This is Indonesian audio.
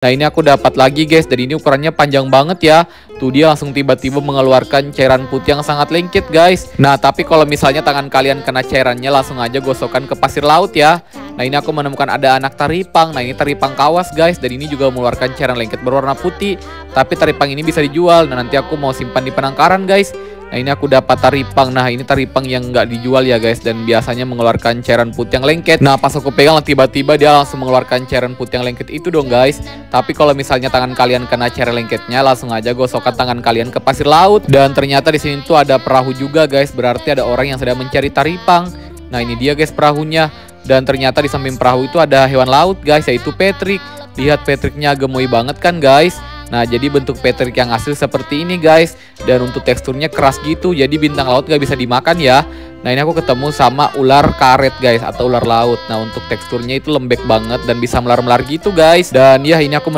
Nah ini aku dapat lagi guys. Dan ini ukurannya panjang banget ya. Tuh dia langsung tiba-tiba mengeluarkan cairan putih yang sangat lengket guys. Nah tapi kalau misalnya tangan kalian kena cairannya langsung aja gosokkan ke pasir laut ya Nah ini aku menemukan ada anak taripang Nah ini taripang kawas guys. Dan ini juga mengeluarkan cairan lengket berwarna putih. Tapi taripang ini bisa dijual. Dan nanti aku mau simpan di penangkaran guys. Nah ini aku dapat taripang Nah ini taripang yang nggak dijual ya guys. Dan biasanya mengeluarkan cairan putih yang lengket. Nah pas aku pegang tiba-tiba dia langsung mengeluarkan cairan putih yang lengket itu dong guys. Tapi kalau misalnya tangan kalian kena cairan lengketnya Langsung aja gosokkan tangan kalian ke pasir laut. Dan ternyata di sini tuh ada perahu juga guys. Berarti ada orang yang sedang mencari taripang Nah ini dia guys perahunya Dan ternyata di samping perahu itu ada hewan laut guys Yaitu Patrick. Lihat Patricknya gemoy banget kan guys? Nah jadi bentuk Patrick yang asli seperti ini guys. Dan untuk teksturnya keras gitu Jadi bintang laut gak bisa dimakan ya. Nah ini aku ketemu sama ular karet guys Atau ular laut. Nah untuk teksturnya itu lembek banget Dan bisa melar-melar gitu guys. Dan ya ini aku